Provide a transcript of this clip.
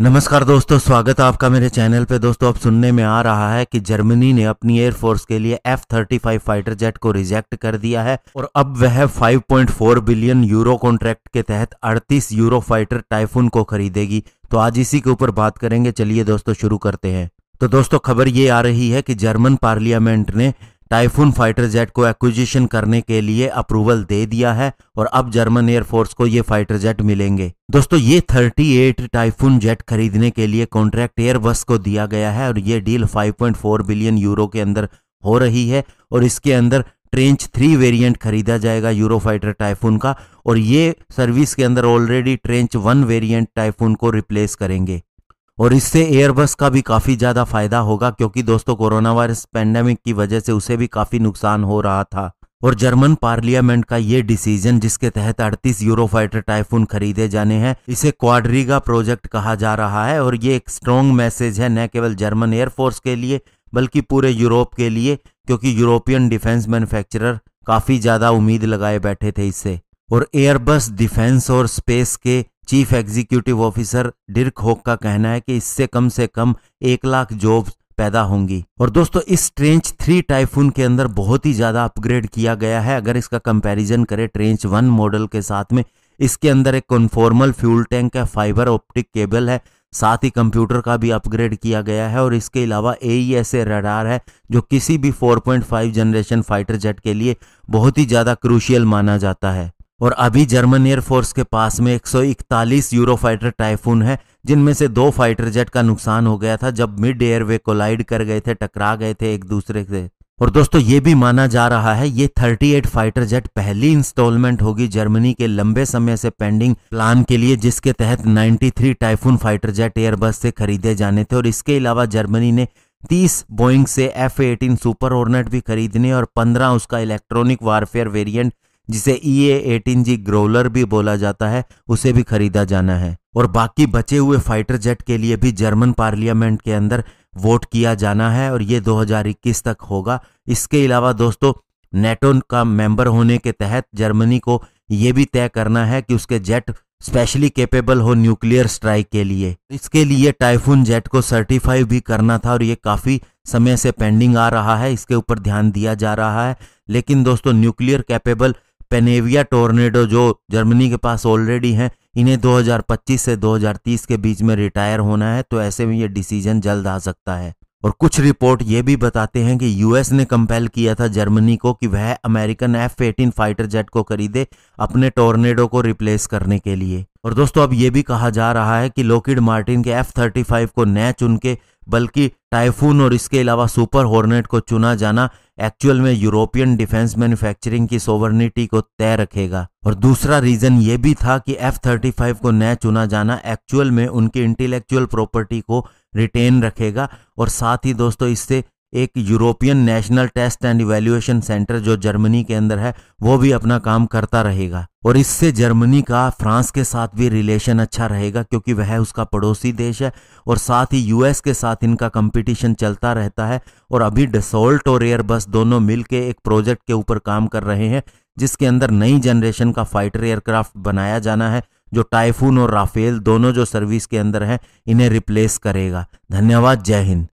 नमस्कार दोस्तों, स्वागत है आपका मेरे चैनल पे। दोस्तों, अब सुनने में आ रहा है कि जर्मनी ने अपनी एयरफोर्स के लिए F thirty five fighter jet को रिजेक्ट कर दिया है और अब वह 5.4 बिलियन यूरो कॉन्ट्रैक्ट के तहत 38 यूरो फाइटर टाइफून को खरीदेगी। तो आज इसी के ऊपर बात करेंगे। चलिए दोस्तों, शुरू करते हैं। तो दोस्तों, खबर ये आ रही है कि जर्मन पार्लियामेंट ने टाइफून फाइटर जेट को एक्विजिशन करने के लिए अप्रूवल दे दिया है और अब जर्मन एयरफोर्स को ये फाइटर जेट मिलेंगे। दोस्तों, ये 38 टाइफून जेट खरीदने के लिए कॉन्ट्रैक्ट एयरबस को दिया गया है और ये डील 5.4 बिलियन यूरो के अंदर हो रही है और इसके अंदर ट्रेंच थ्री वेरिएंट खरीदा जाएगा यूरो फाइटर टाइफून का और ये सर्विस के अंदर already tranche one variant Typhoon को रिप्लेस करेंगे। और इससे एयरबस का भी काफ़ी ज़्यादा फ़ायदा होगा क्योंकि दोस्तों कोरोना वायरस पैंडेमिक की वजह से उसे भी काफ़ी नुकसान हो रहा था। और जर्मन पार्लियामेंट का ये डिसीज़न जिसके तहत 38 यूरो फाइटर टाइफून खरीदे जाने हैं, इसे क्वाड्रिगा प्रोजेक्ट कहा जा रहा है और ये एक स्ट्रॉन्ग मैसेज है, न केवल जर्मन एयरफोर्स के लिए, बल्कि पूरे यूरोप के लिए, क्योंकि यूरोपियन डिफेंस मैन्युफैक्चरर काफ़ी ज़्यादा उम्मीद लगाए बैठे थे इससे। और एयरबस डिफेंस और स्पेस के chief executive officer Dirk Hoke का कहना है कि इससे कम से कम एक लाख जॉब्स पैदा होंगी। और दोस्तों, इस ट्रेंच थ्री टाइफून के अंदर बहुत ही ज़्यादा अपग्रेड किया गया है। अगर इसका कंपैरिजन करें ट्रेंच वन मॉडल के साथ में, इसके अंदर एक कॉन्फॉर्मल फ्यूल टैंक है, फाइबर ऑप्टिक केबल है, साथ ही कंप्यूटर का भी अपग्रेड किया गया है। और इसके अलावा ए ए रडार है, जो किसी भी 4.5 जनरेशन फाइटर जेट के लिए बहुत ही ज़्यादा क्रूशियल माना जाता है। और अभी जर्मन एयरफोर्स के पास में 141 यूरो फाइटर टाइफून है, जिनमें से दो फाइटर जेट का नुकसान हो गया था जब मिड एयर वे कोलाइड कर गए थे, टकरा गए थे एक दूसरे से। और दोस्तों, ये भी माना जा रहा है, ये 38 फाइटर जेट पहली इंस्टॉलमेंट होगी जर्मनी के लंबे समय से पेंडिंग प्लान के लिए, जिसके तहत 93 टाइफून फाइटर जेट एयरबस से खरीदे जाने थे। और इसके अलावा जर्मनी ने 30 बोइंग से एफ़ एटीन सुपर ऑर्नेट भी खरीदने और 15 उसका इलेक्ट्रॉनिक वारफेयर वेरिएंट जिसे ई ए एटीन जी ग्रोलर भी बोला जाता है, उसे भी खरीदा जाना है। और बाकी बचे हुए फाइटर जेट के लिए भी जर्मन पार्लियामेंट के अंदर वोट किया जाना है और ये 2021 तक होगा। इसके अलावा दोस्तों नेटो का मेंबर होने के तहत जर्मनी को ये भी तय करना है कि उसके जेट स्पेशली केपेबल हो न्यूक्लियर स्ट्राइक के लिए। इसके लिए टाइफून जेट को सर्टिफाई भी करना था और ये काफ़ी समय से पेंडिंग आ रहा है, इसके ऊपर ध्यान दिया जा रहा है। लेकिन दोस्तों न्यूक्लियर कैपेबल पेनेविया टोर्नेडो जो जर्मनी के पास ऑलरेडी हैं, इन्हें 2025 से 2030 के बीच में रिटायर होना है तो ऐसे में ये डिसीज़न जल्द आ सकता है। और कुछ रिपोर्ट ये भी बताते हैं कि यूएस ने कंपेल किया था जर्मनी को कि वह American F eighteen fighter jet को खरीदे अपने टोर्नेडो को रिप्लेस करने के लिए। और दोस्तों, अब ये भी कहा जा रहा है कि लोकिड मार्टिन के एफ़ थर्टी फाइव को न चुन के बल्कि टाइफून और इसके अलावा सुपर हॉर्नेट को चुना जाना एक्चुअल में यूरोपियन डिफेंस मैन्युफैक्चरिंग की सोवर्निटी को तय रखेगा। और दूसरा रीजन ये भी था कि एफ़ थर्टी फाइव को नया चुना जाना एक्चुअल में उनकी इंटेलेक्चुअल प्रॉपर्टी को रिटेन रखेगा। और साथ ही दोस्तों, इससे एक European national test and evaluation centre जो जर्मनी के अंदर है, वो भी अपना काम करता रहेगा। और इससे जर्मनी का, फ्रांस के साथ भी रिलेशन अच्छा रहेगा, क्योंकि वह उसका पड़ोसी देश है, और साथ ही यूएस के साथ इनका कंपटीशन चलता रहता है, और अभी डसोल्ट और एयरबस दोनों मिलके एक प्रोजेक्ट के ऊपर काम कर रहे हैं, जिसके अंदर नई जनरेशन का फाइटर एयरक्राफ्ट बनाया जाना है, जो टाइफून और राफेल दोनों जो सर्विस के अंदर हैं, इन्हें रिप्लेस करेगा। धन्यवाद, जय हिंद।